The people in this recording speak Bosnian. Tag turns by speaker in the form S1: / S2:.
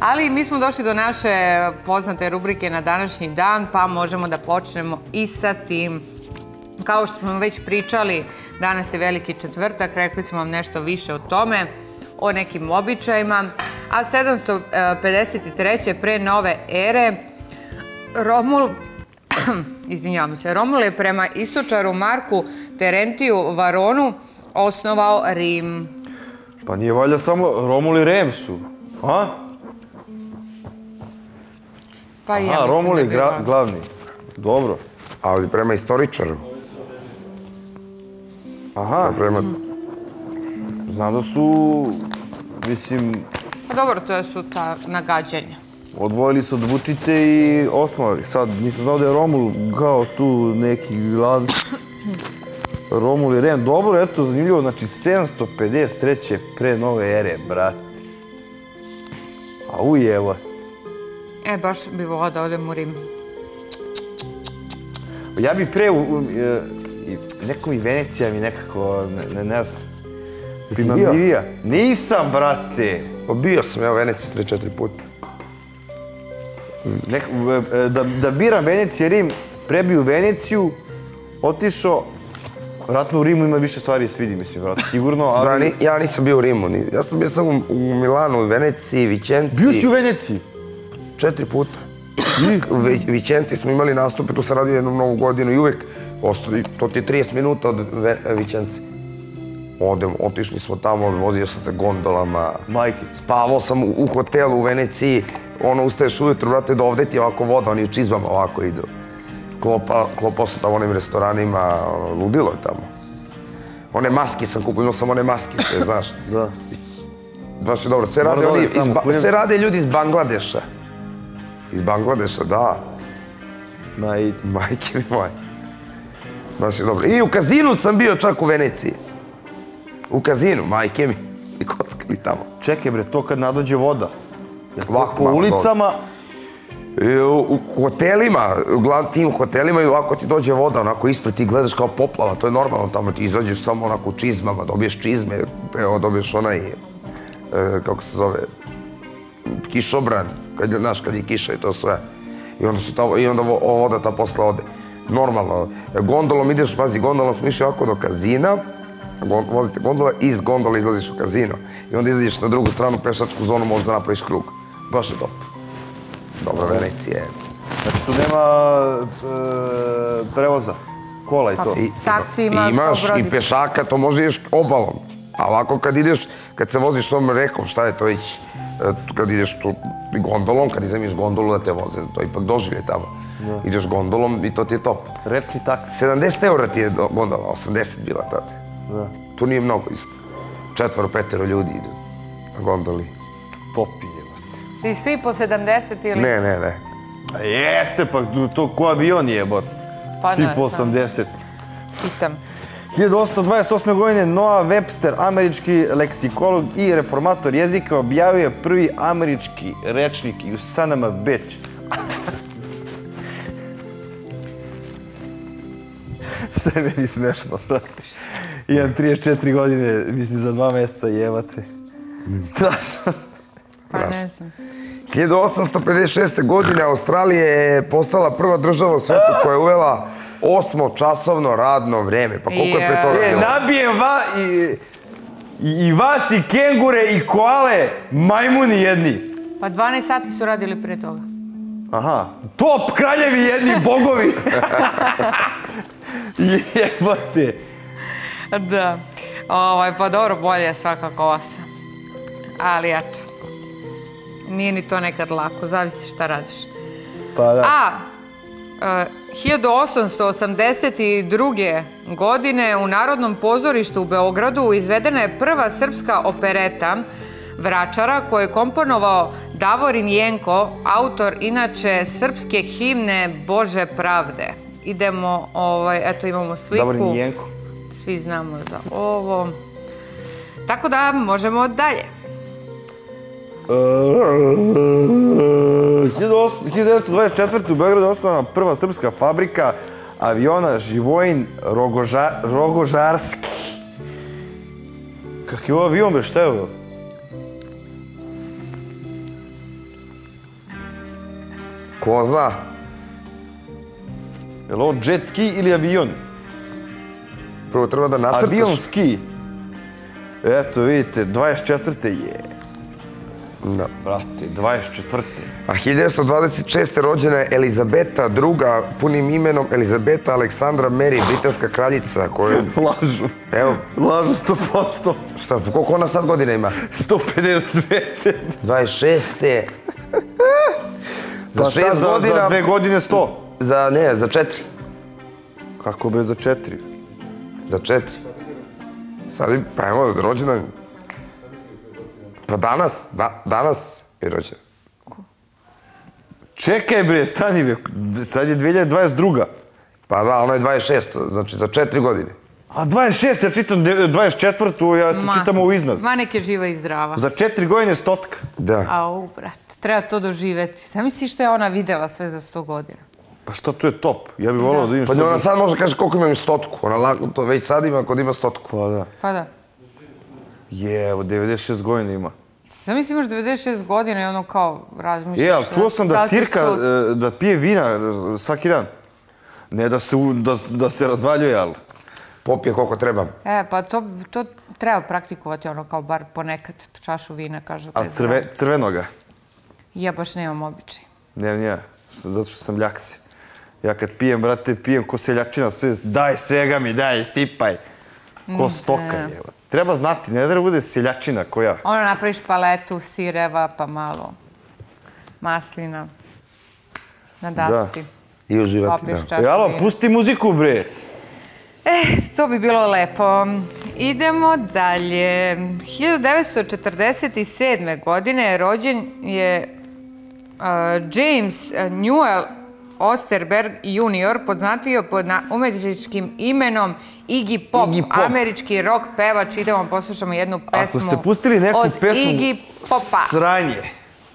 S1: Ali mi smo došli do naše poznate rubrike na današnji dan, pa možemo da počnemo i sa tim. Kao što smo već pričali, danas je veliki četvrtak, rekli smo vam nešto više o tome, o nekim običajima. A 753. pre nove ere, Romul, izvinjavam se, Romul je prema istočaru Marku Terentiju Varonu osnovao Rim.
S2: Pa nije valja samo Romul i Rem su, a?
S1: Pa i ja
S2: A,
S1: mislim
S2: Romul
S1: da
S2: je gra- glavni. Dobro.
S3: Ali prema istoričaru.
S2: Aha,
S3: Prema...
S2: znam da su, mislim,
S1: Pa dobro, to su ta nagađanja.
S2: odvojili su od Vučice i osnovali. Sad, nisam znao da je Romul kao tu neki glavni. Romul i Rem. Dobro, eto, zanimljivo. Znači, 753. pre nove ere, brate. A ujevo.
S1: E, baš bi volao da odem u Rim.
S2: Ja bi pre, u- u- e, i neko mi Venecija mi nekako, ne, ne, ne znam, primamljivija. Nisam, brate.
S3: Pa bio sam ja u Veneciji 3-4 puta.
S2: Nek, e, da, da biram Venecija, Rim, prebiju Veneciju, otišao, vratno u Rimu ima više stvari svidi, mislim, vratno, sigurno,
S3: Da,
S2: ali...
S3: ni, ja nisam bio u Rimu. Ni, ja sam bio samo u, u Milanu, u Veneciji, Vicenci.
S2: Bio si u Veneciji?
S3: Četiri puta. U Ve- Vicenci smo imali nastupe, tu sam radio jednu novu godinu i uvek ostali, to ti je 30 minuta od Ve, Vicenci. Odem, otišli smo tamo, vozio sam se gondolama.
S2: Majke.
S3: Spavao sam u, u hotelu u Veneciji, ono, ustaješ ujutro, brate, do ovde ti je ovako voda, oni u čizmama ovako idu. Klopa, klopao sam tamo onim restoranima, ono, ludilo je tamo. One maske sam kupio, imao sam one maske, znaš.
S2: Da.
S3: Baš je dobro, rade, oni, iz, sve rade ljudi iz Bangladeša. Iz Bangladeša, da.
S2: Ma, idi.
S3: Majke mi moje. Baš je dobro. I u kazinu sam bio čak u Veneciji. U kazinu, majke mi. I kockali tamo.
S2: Čekaj, bre, to kad nadođe voda. Jel to
S3: Lako
S2: po ulicama,
S3: I u, hotelima, u tim hotelima i ovako ti dođe voda, onako ispred ti gledaš kao poplava, to je normalno tamo, ti izađeš samo onako u čizmama, dobiješ čizme, evo dobiješ onaj, e, kako se zove, kišobran, kad je, znaš, kad je kiša i to sve. I onda, su tamo, i onda vo- ova voda ta posle ode. Normalno, gondolom ideš, pazi, gondolom smo išli ovako do kazina, gon- vozite gondola, iz gondola izlaziš u kazino. I onda izađeš na drugu stranu pešačku zonu, možda napraviš krug. Baš je dobro. Dobro, Venecija je.
S2: znači tu nema e, prevoza, kola i to.
S3: I,
S1: Taksi ima
S3: imaš i pešaka, to može ideš obalom. A ovako kad ideš, kad se voziš tom rekom, šta je to već, e, kad ideš tu gondolom, kad izemiš gondolu da te voze, to ipak doživlje tamo. Ideš gondolom i to ti je to.
S2: Rečni taks.
S3: 70 eura ti je do- gondola, 80 bila tada.
S2: Da.
S3: To nije mnogo isto. Četvoro, petero ljudi idu na gondoli.
S2: Popije vas.
S1: I svi po 70 ili...
S3: Ne, ne, ne.
S2: A jeste, pa to ko avion je, bot.
S1: Pa
S2: Svi
S1: ne
S2: po
S1: znam.
S2: 80.
S1: Pitam.
S2: 1828. godine Noah Webster, američki leksikolog i reformator jezika, objavio je prvi američki rečnik i u Sanama Beč. Šta je meni smešno, brate? Imam 34 godine, mislim, za dva mjeseca jebate. Strašno.
S1: Pa ne znam.
S3: 1856. godine Australija je postala prva država u svijetu koja je uvela osmočasovno radno vreme. Pa koliko je pre toga
S2: E,
S3: bilo?
S2: nabijem va, i, i, i vas i kengure i koale, majmuni jedni.
S1: Pa 12 sati su radili pre toga.
S2: Aha, top kraljevi jedni bogovi. Jebate.
S1: Da. Ovaj, pa dobro, bolje je svakako osam. Ali eto. Nije ni to nekad lako, zavisi šta radiš.
S2: Pa da.
S1: A, e, 1882. godine u Narodnom pozorištu u Beogradu izvedena je prva srpska opereta Vračara koju je komponovao Davorin Jenko, autor inače srpske himne Bože pravde. Idemo, ovaj, eto imamo sliku.
S2: Davorin Jenko.
S1: Svi znamo za ovo. Tako da možemo dalje.
S2: 1924. u Beogradu osnovana prva srpska fabrika aviona Živojin Rogoža, Rogožarski. Kak je ovo avion, bre, šta je ovo?
S3: Ko zna?
S2: Je li ovo jet ski ili avion?
S3: Prvo treba da nacrtaš.
S2: Avion ski. Eto, vidite, 24. je.
S3: Da.
S2: Brate, 24.
S3: A 1926. rođena je Elizabeta II. punim imenom Elizabeta Aleksandra Mary, britanska kraljica koju...
S2: Lažu.
S3: Evo,
S2: Lažu 100%.
S3: šta, koliko ona sad godina ima?
S2: 152.
S3: 26.
S2: Pa šta, za, za dve godine 100?
S3: Za, ne, za četiri.
S2: Kako bre, za četiri?
S3: Za četiri. Sad, pa evo, rođena... Pa danas, da, danas je rođena.
S2: Čekaj bre, stani bre, sad je 2022.
S3: Pa da, ona je 26, znači za četiri godine.
S2: A 26, ja čitam de- 24. ja se čitam ovo iznad.
S1: Ma neke živa i zdrava.
S2: Za četiri godine stotka.
S3: Da.
S1: Au, brat, treba to doživeti. Sam misliš što je ona videla sve za sto godina?
S2: Pa šta, to je top. Ja bih volao da vidim
S3: Pa
S2: što...
S3: ona sad može kaže koliko imam stotku. Ona lako to već sad ima kod ima stotku.
S2: Pa da.
S1: Pa da.
S2: Je, evo, 96 godina ima.
S1: Zamisli imaš 96 godina i ono kao razmišljaš...
S2: Je, ali čuo sam da cirka, e, da pije vina e, svaki dan. Ne da se, da, da se razvaljuje, ali...
S3: Popije koliko treba.
S1: E, pa to, to treba praktikovati ono kao bar ponekad čašu vina, kaže.
S2: Ali crve, crvenoga.
S1: Ja baš nemam običaj.
S2: Ne, ne, zato što sam ljaksi. Ja kad pijem, brate, pijem ko seljačina, sve, daj svega mi, daj, tipaj. Ko stoka je. Treba znati, ne da bude seljačina ko ja.
S1: Ono napraviš paletu sireva, pa malo maslina na dasci.
S3: I uživati, da.
S1: čašu
S2: Jalo, pusti muziku, bre.
S1: Eh, to bi bilo lepo. Idemo dalje. 1947. godine rođen je uh, James uh, Newell Osterberg junior, poznatio pod umetničkim imenom Iggy Pop,
S3: Iggy Pop.
S1: američki rock pevač. Idemo, poslušamo jednu pesmu
S2: Ako ste pustili neku
S1: od
S2: pesmu...
S1: Iggy Popa.
S2: Sranje.